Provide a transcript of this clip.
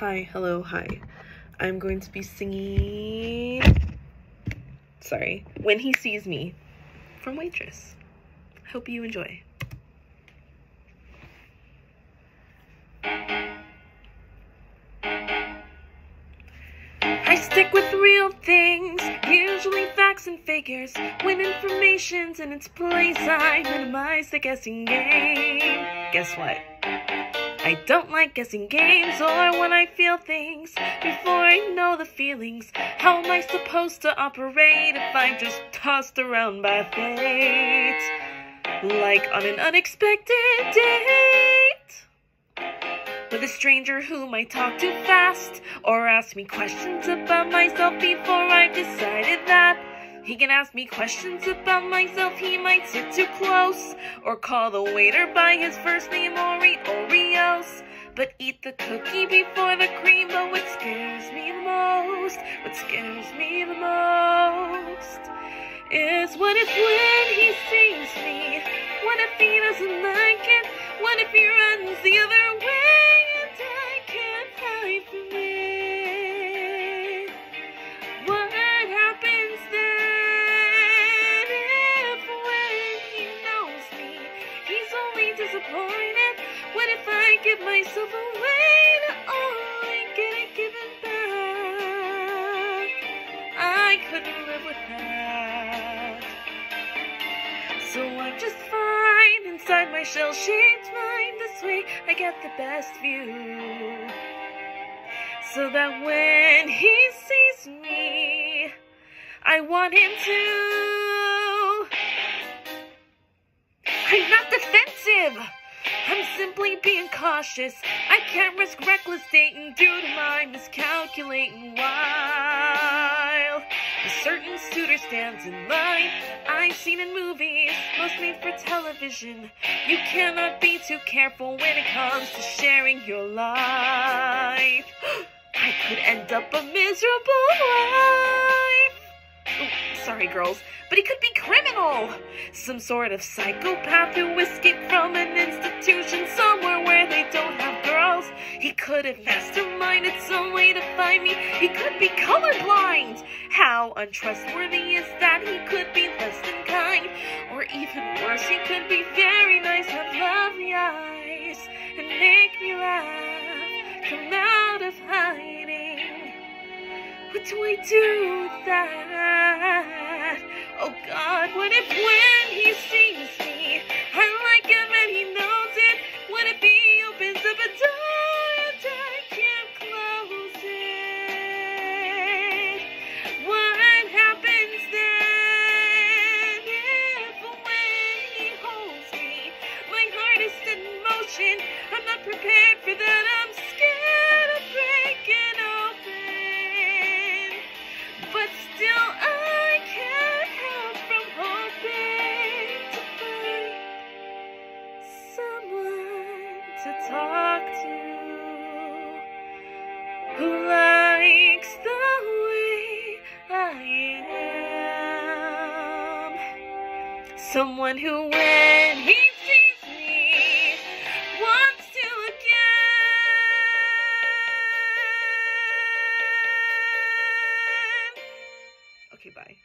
Hi, hello, hi. I'm going to be singing. Sorry. When He Sees Me from Waitress. Hope you enjoy. I stick with real things, usually facts and figures. When information's in its place, I minimize the guessing game. Guess what? I don't like guessing games or when I feel things before I know the feelings. How am I supposed to operate if I'm just tossed around by fate? Like on an unexpected date with a stranger whom I talk too fast or ask me questions about myself before I've decided that. He can ask me questions about myself, he might sit too close, or call the waiter by his first name or eat Oreos. But eat the cookie before the cream, but what scares me the most, what scares me the most, is what if when he sees me, what if he doesn't like it, what if he runs the other way disappointed? What if I give myself away to only get it given back? I couldn't live with that. So I'm just fine inside my shell-shaped mind. This way I get the best view. So that when he sees me, I want him to. I'm not defensive. I'm simply being cautious. I can't risk reckless dating due to my miscalculating while a certain suitor stands in line. I've seen in movies, most made for television. You cannot be too careful when it comes to sharing your life. I could end up a miserable wife. Sorry, girls, but he could be criminal. Some sort of psychopath who escaped from an institution somewhere where they don't have girls. He could have masterminded some way to find me. He could be colorblind. How untrustworthy is that? He could be less than kind. Or even worse, he could be very nice, have lovely eyes, and make me laugh. Come out of hiding. What do I do with that? Oh God, what if when he sees me, I like him and he knows it? What if he opens up a door and I can't close it? What happens then if when he holds me, my heart is in motion? I'm not prepared for that. talk to who likes the way I am. Someone who, when he sees me, wants to again. Okay, bye.